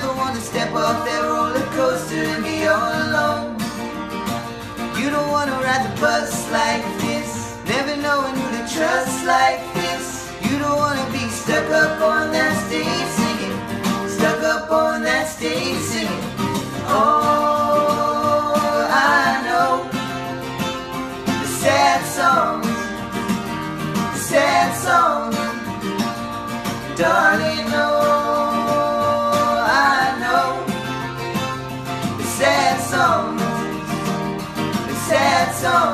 never want to step off that roller coaster and be all alone. You don't want to ride the bus like this Never knowing who to trust like this. You don't want to be stuck up on that stage singing Stuck up on that stage singing. Oh, I know The sad songs, The sad songs, Darling, oh songs, sad songs.